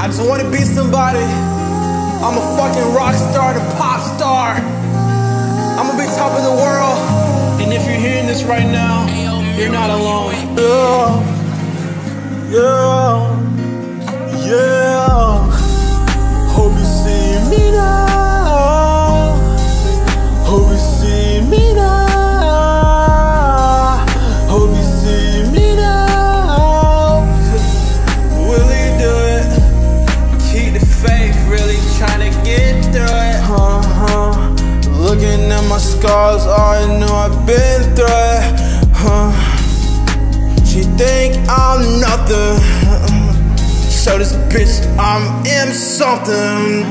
I just wanna be somebody. I'm a fucking rock star, the pop star. I'ma be top of the world. And if you're hearing this right now, you're not alone. Yeah, yeah, yeah. Hope you see me now. Hope you see scars, I know I've been through. Huh. She think I'm nothing. Show this bitch I'm am something.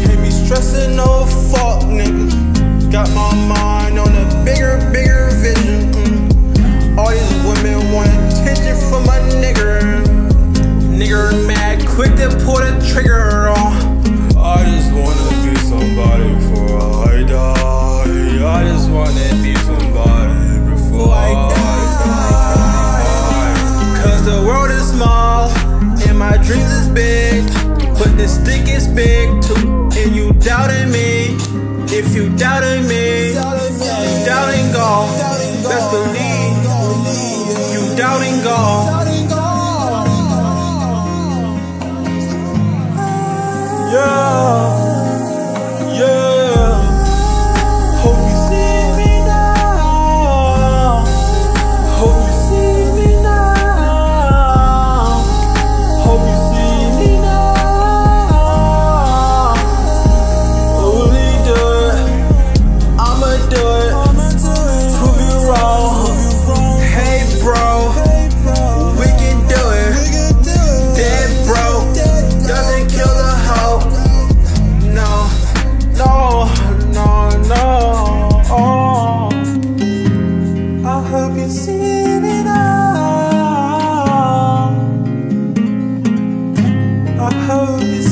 Can't be stressing over fuck niggas. Got my mind on a bigger, bigger vision. Mm. All these women want attention from my nigger. Nigger mad, quick to pull the trigger on. If I hope